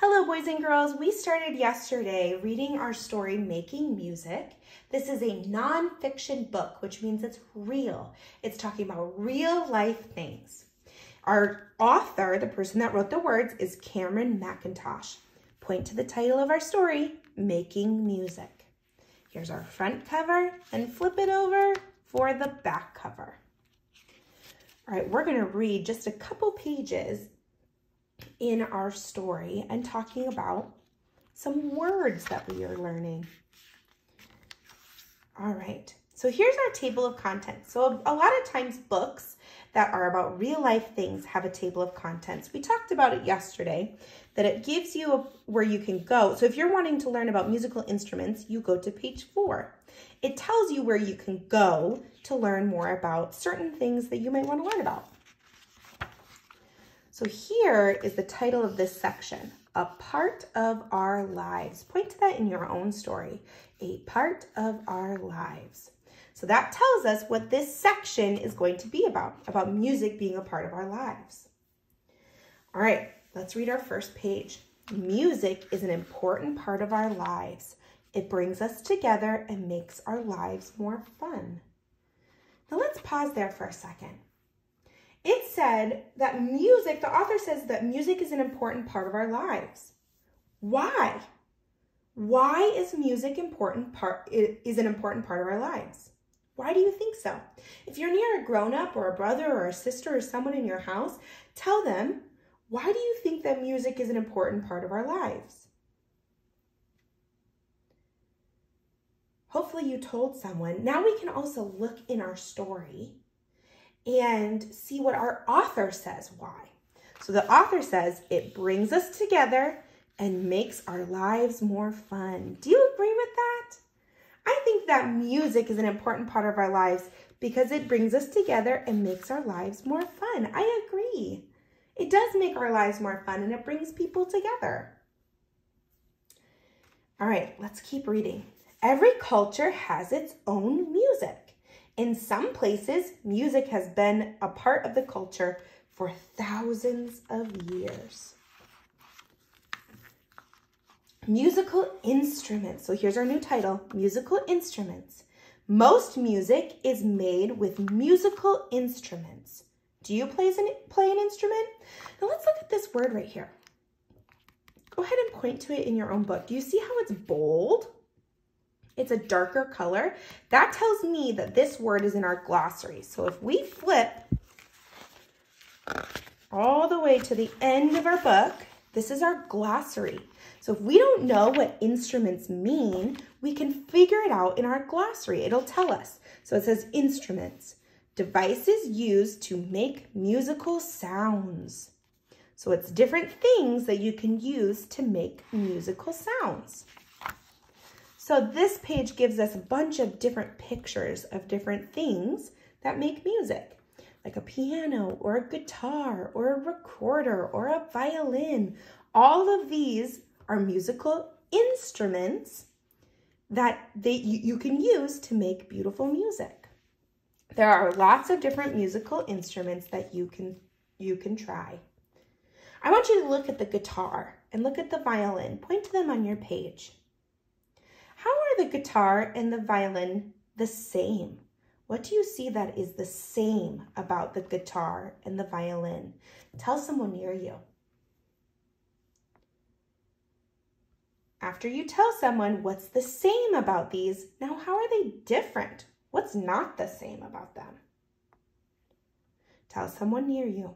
Hello, boys and girls. We started yesterday reading our story, Making Music. This is a nonfiction book, which means it's real. It's talking about real life things. Our author, the person that wrote the words, is Cameron McIntosh. Point to the title of our story, Making Music. Here's our front cover and flip it over for the back cover. All right, we're gonna read just a couple pages in our story and talking about some words that we are learning. All right, so here's our table of contents. So a lot of times books that are about real life things have a table of contents. We talked about it yesterday, that it gives you a, where you can go. So if you're wanting to learn about musical instruments, you go to page four. It tells you where you can go to learn more about certain things that you might want to learn about. So here is the title of this section, A Part of Our Lives. Point to that in your own story, A Part of Our Lives. So that tells us what this section is going to be about, about music being a part of our lives. All right, let's read our first page. Music is an important part of our lives. It brings us together and makes our lives more fun. Now let's pause there for a second it said that music, the author says that music is an important part of our lives. Why? Why is music important part is an important part of our lives? Why do you think so? If you're near a grown-up or a brother or a sister or someone in your house, tell them, why do you think that music is an important part of our lives? Hopefully you told someone. Now we can also look in our story and see what our author says why. So the author says it brings us together and makes our lives more fun. Do you agree with that? I think that music is an important part of our lives because it brings us together and makes our lives more fun. I agree. It does make our lives more fun and it brings people together. All right, let's keep reading. Every culture has its own music. In some places, music has been a part of the culture for thousands of years. Musical instruments. So here's our new title, Musical Instruments. Most music is made with musical instruments. Do you play an, play an instrument? Now let's look at this word right here. Go ahead and point to it in your own book. Do you see how it's bold? It's a darker color, that tells me that this word is in our glossary. So if we flip all the way to the end of our book, this is our glossary. So if we don't know what instruments mean, we can figure it out in our glossary. It'll tell us. So it says instruments, devices used to make musical sounds. So it's different things that you can use to make musical sounds. So this page gives us a bunch of different pictures of different things that make music, like a piano or a guitar or a recorder or a violin. All of these are musical instruments that they, you, you can use to make beautiful music. There are lots of different musical instruments that you can, you can try. I want you to look at the guitar and look at the violin. Point to them on your page. The guitar and the violin the same? What do you see that is the same about the guitar and the violin? Tell someone near you. After you tell someone what's the same about these, now how are they different? What's not the same about them? Tell someone near you.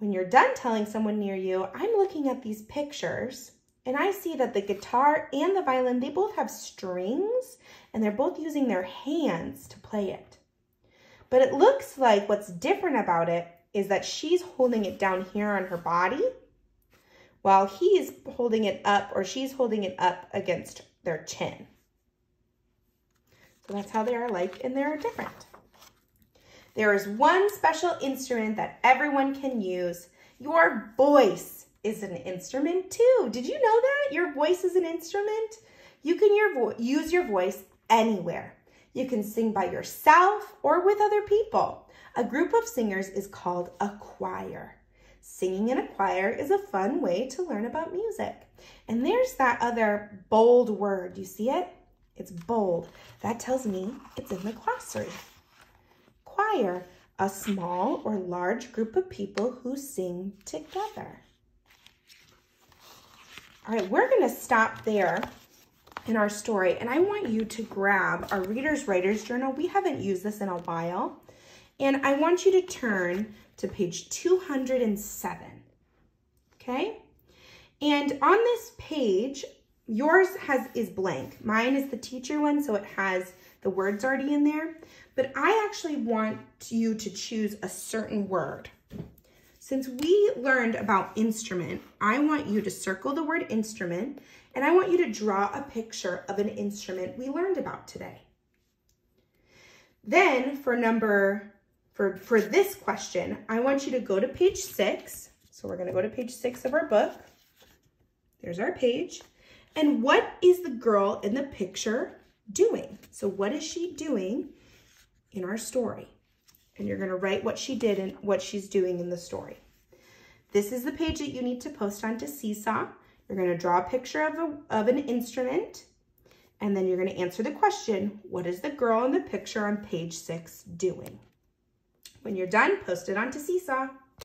When you're done telling someone near you, I'm looking at these pictures and I see that the guitar and the violin, they both have strings and they're both using their hands to play it. But it looks like what's different about it is that she's holding it down here on her body while he's holding it up or she's holding it up against their chin. So that's how they are like and they're different. There is one special instrument that everyone can use, your voice is an instrument too. Did you know that? Your voice is an instrument. You can your use your voice anywhere. You can sing by yourself or with other people. A group of singers is called a choir. Singing in a choir is a fun way to learn about music. And there's that other bold word. You see it? It's bold. That tells me it's in the glossary. Choir, a small or large group of people who sing together. All right, we're gonna stop there in our story and I want you to grab our Reader's Writer's Journal. We haven't used this in a while. And I want you to turn to page 207, okay? And on this page, yours has is blank. Mine is the teacher one, so it has the words already in there. But I actually want you to choose a certain word. Since we learned about instrument, I want you to circle the word instrument and I want you to draw a picture of an instrument we learned about today. Then for number, for, for this question, I want you to go to page six. So we're gonna go to page six of our book. There's our page. And what is the girl in the picture doing? So what is she doing in our story? And you're gonna write what she did and what she's doing in the story. This is the page that you need to post onto Seesaw. You're gonna draw a picture of, a, of an instrument and then you're gonna answer the question, what is the girl in the picture on page six doing? When you're done, post it onto Seesaw.